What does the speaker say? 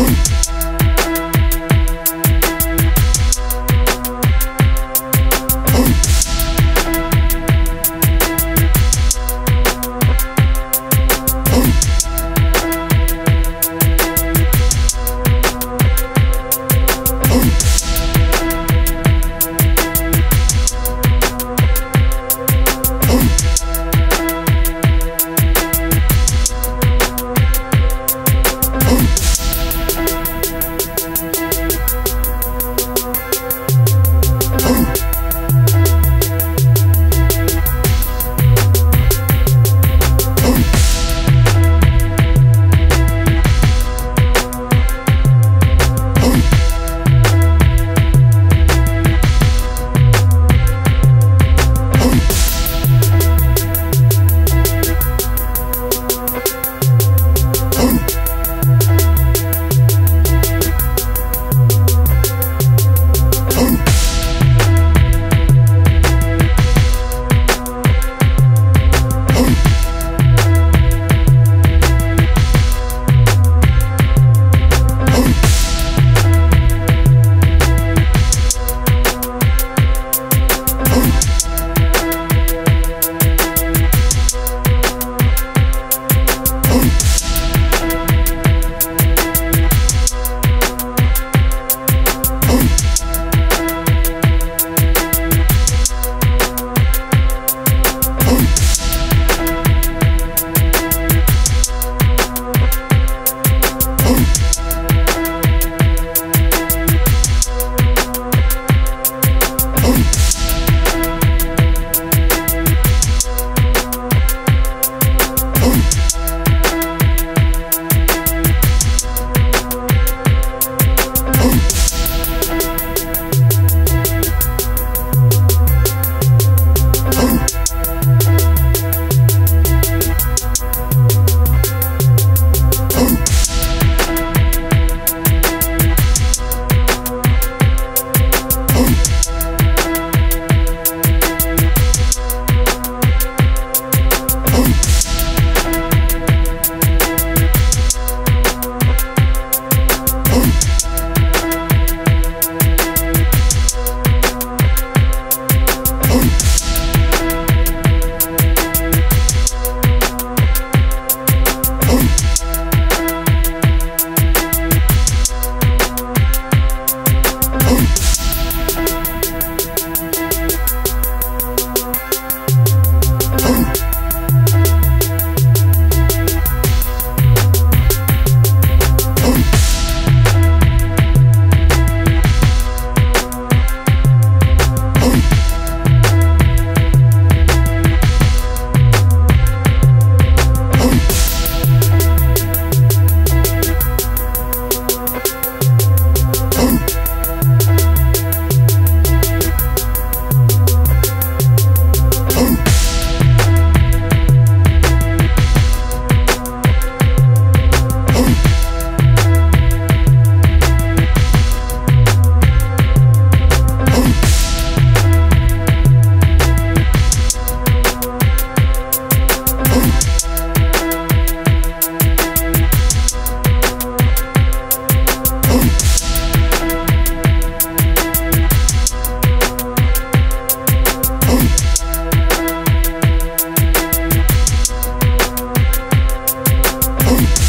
Oh. Boom.